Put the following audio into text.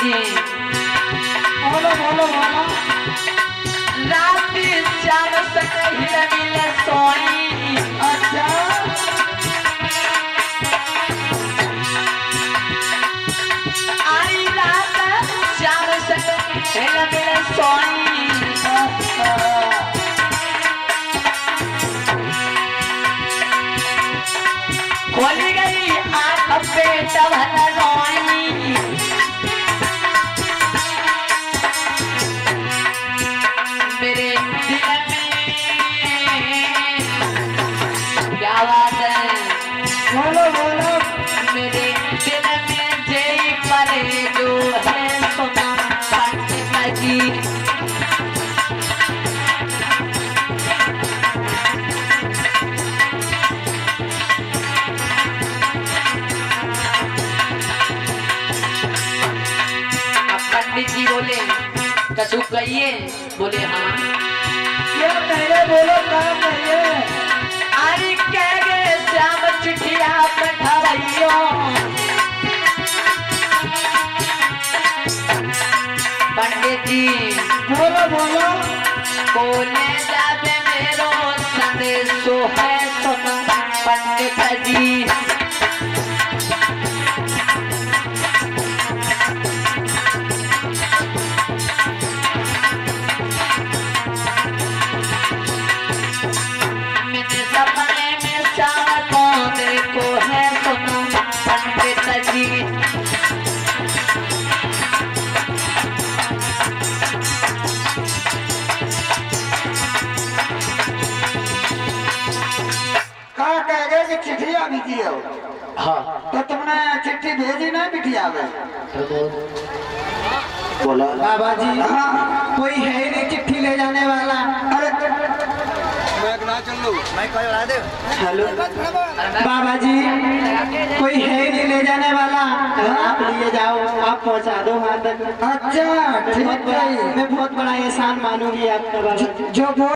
जी। बोलो बोलो बोलो। रात चार सक मिल सोई अच्छा। आई रात चार सक मिल सोई खोली गई बोले कछु कहिए बोले हाँ। क्या कहिए बोलो क्या कहिए? आई कह गए श्याम चिठिया पठवैयो पंडित जी बोलो बोलो। बोले जाबे मेरो संदेशो है सुन पंडित जी। कह गए कि चिट्ठिया हो हाँ। तो तुमने चिट्ठी भेजी नहीं बिटिया में बोला। बाबा जी हाँ कोई है ही नहीं चिट्ठी ले जाने वाला। अरे हेलो। बाबा जी कोई है ही नहीं ले जाने वाला। आप लिए जाओ आप पहुँचा दो वहाँ तक। अच्छा ठीक बहुत बड़ा है। मैं बहुत बड़ा एहसान मानूँगी आपका बाबा। जो बोल